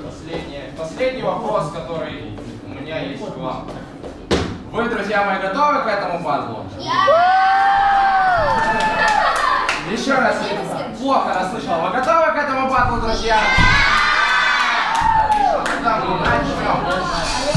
последний, последний вопрос, который у меня есть к вам. Вы, друзья мои, готовы к этому пазлу? Еще раз, плохо расслышал. Вы готовы к этому пазлу, друзья? Отлично, тогда мы начнем.